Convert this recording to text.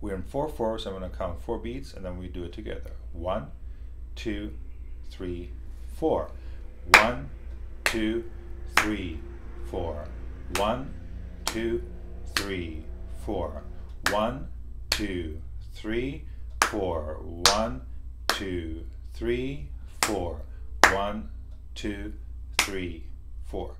We're in 4 4, so I'm going to count four beats and then we do it together. One, two, three, four. One, two, three, four. One, two, three, four. One, two, three, four. One, two, three, four. One, two, three, four.